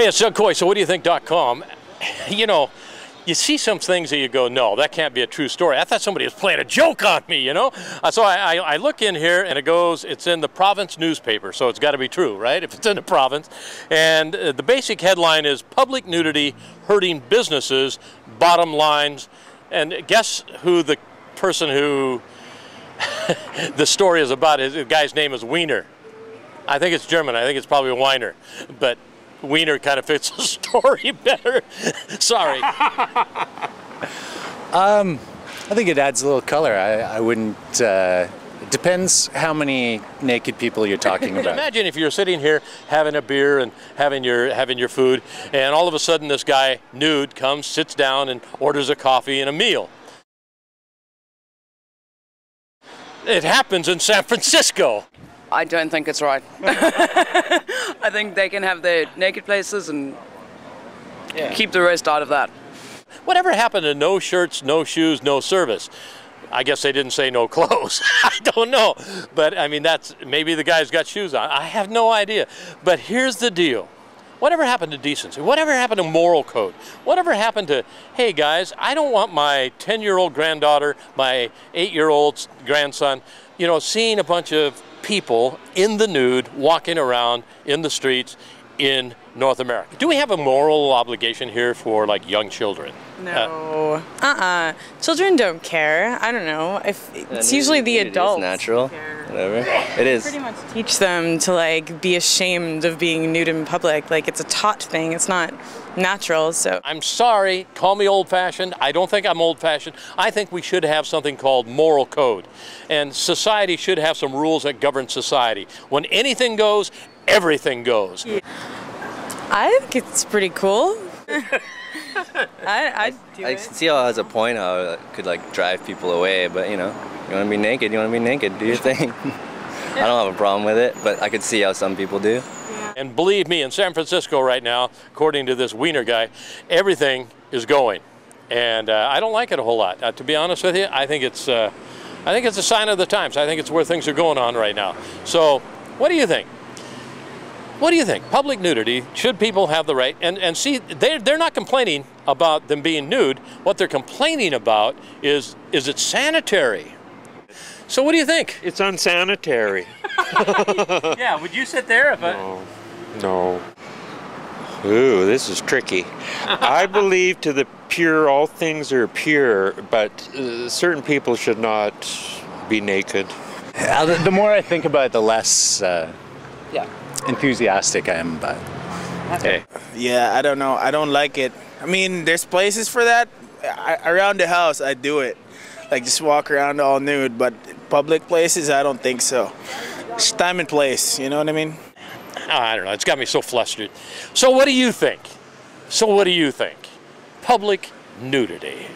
Hey, it's Doug Kooy. So, what do you think.com? You know, you see some things that you go, no, that can't be a true story. I thought somebody was playing a joke on me, you know? Uh, so I, I, I, look in here and it goes, it's in the province newspaper, so it's got to be true, right? If it's in the province. And uh, the basic headline is Public Nudity Hurting Businesses, Bottom Lines. And guess who the person who the story is about? Is, the guy's name is Wiener. I think it's German. I think it's probably a Weiner. But Wiener kind of fits the story better. Sorry. um, I think it adds a little color. I, I wouldn't. Uh, it depends how many naked people you're talking about. Imagine if you're sitting here having a beer and having your having your food, and all of a sudden this guy nude comes, sits down, and orders a coffee and a meal. It happens in San Francisco. I don't think it's right. I think they can have their naked places and yeah. keep the rest out of that. Whatever happened to no shirts, no shoes, no service? I guess they didn't say no clothes. I don't know. But I mean, that's maybe the guy's got shoes on. I have no idea. But here's the deal. Whatever happened to decency? Whatever happened to moral code? Whatever happened to, hey guys, I don't want my 10 year old granddaughter, my 8 year old grandson, you know, seeing a bunch of people in the nude walking around in the streets in North America. Do we have a moral obligation here for like young children? No. Uh uh Children don't care. I don't know. If it's usually the adults. It's natural. Whatever. It is. Pretty much teach them to like be ashamed of being nude in public. Like it's a taught thing. It's not natural. So I'm sorry. Call me old-fashioned. I don't think I'm old-fashioned. I think we should have something called moral code, and society should have some rules that govern society. When anything goes, everything goes. Yeah. I think it's pretty cool. I, I, I see how it has a point how it could like drive people away, but you know, you want to be naked, you want to be naked, do your thing. I don't have a problem with it, but I could see how some people do. Yeah. And believe me, in San Francisco right now, according to this Wiener guy, everything is going. And uh, I don't like it a whole lot. Uh, to be honest with you, I think it's uh, I think it's a sign of the times. I think it's where things are going on right now. So, what do you think? What do you think? Public nudity, should people have the right? And, and see, they're, they're not complaining about them being nude. What they're complaining about is, is it sanitary? So what do you think? It's unsanitary. yeah, would you sit there if no, I... No. Ooh, this is tricky. I believe to the pure, all things are pure, but uh, certain people should not be naked. Uh, the, the, more I think about it, the less uh, yeah enthusiastic I am about it. Yeah, I don't know. I don't like it. I mean, there's places for that. I, around the house, I do it. Like just walk around all nude, but public places, I don't think so. It's time and place, you know what I mean? Oh, I don't know. It's got me so flustered. So, what do you think? So, what do you think? Public nudity.